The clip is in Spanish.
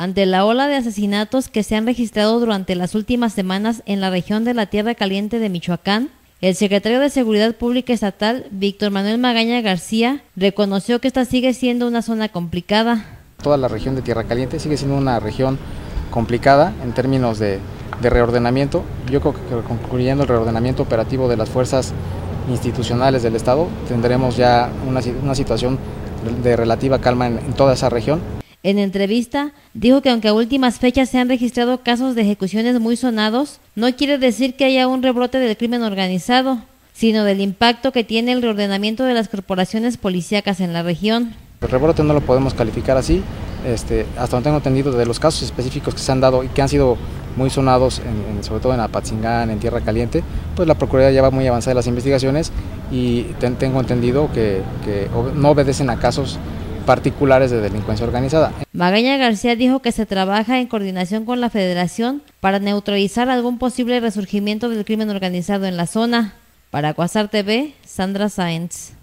Ante la ola de asesinatos que se han registrado durante las últimas semanas en la región de la Tierra Caliente de Michoacán, el secretario de Seguridad Pública Estatal, Víctor Manuel Magaña García, reconoció que esta sigue siendo una zona complicada. Toda la región de Tierra Caliente sigue siendo una región complicada en términos de, de reordenamiento. Yo creo que concluyendo el reordenamiento operativo de las fuerzas institucionales del Estado, tendremos ya una, situación de relativa calma en toda esa región. En entrevista, dijo que aunque a últimas fechas se han registrado casos de ejecuciones muy sonados, no quiere decir que haya un rebrote del crimen organizado, sino del impacto que tiene el reordenamiento de las corporaciones policíacas en la región. El rebrote no lo podemos calificar así, este, hasta donde tengo entendido de los casos específicos que se han dado y que han sido muy sonados, en, en, sobre todo en Apatzingán, en Tierra Caliente, pues la Procuraduría ya va muy avanzada en las investigaciones y ten, tengo entendido que, que no obedecen a casos particulares de delincuencia organizada. Magaña García dijo que se trabaja en coordinación con la Federación para neutralizar algún posible resurgimiento del crimen organizado en la zona. Para Cuasar TV, Sandra Sáenz.